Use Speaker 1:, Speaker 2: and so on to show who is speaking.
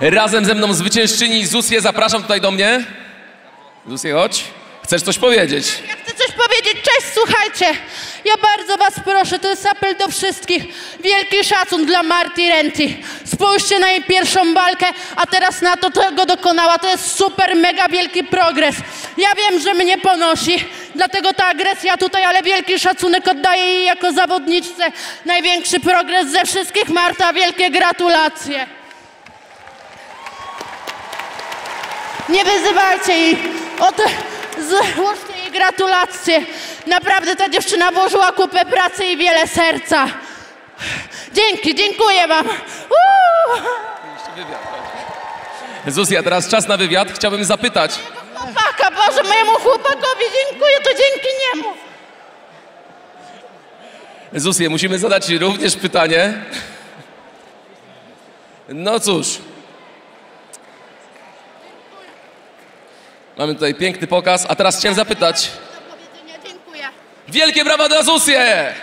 Speaker 1: Razem ze mną zwyciężczyni Zusie, zapraszam tutaj do mnie. Zusie, chodź. Chcesz coś powiedzieć?
Speaker 2: Ja chcę coś powiedzieć. Cześć, słuchajcie. Ja bardzo was proszę, to jest apel do wszystkich. Wielki szacun dla Marty Renty. Spójrzcie na jej pierwszą walkę, a teraz na to, czego dokonała. To jest super, mega wielki progres. Ja wiem, że mnie ponosi, dlatego ta agresja tutaj, ale wielki szacunek oddaję jej jako zawodniczce. Największy progres ze wszystkich. Marta, wielkie gratulacje. Nie wyzywajcie jej. Oto złóżcie jej gratulacje. Naprawdę ta dziewczyna włożyła kupę pracy i wiele serca. Dzięki, dziękuję wam. Uuu.
Speaker 1: Zusia, teraz czas na wywiad. Chciałbym zapytać.
Speaker 2: Chłopaka, Boże, mojemu chłopakowi dziękuję, to dzięki niemu.
Speaker 1: Zusie, musimy zadać Ci również pytanie. No cóż. Mamy tutaj piękny pokaz, a teraz chciałem zapytać. Wielkie brawa dla Zusie!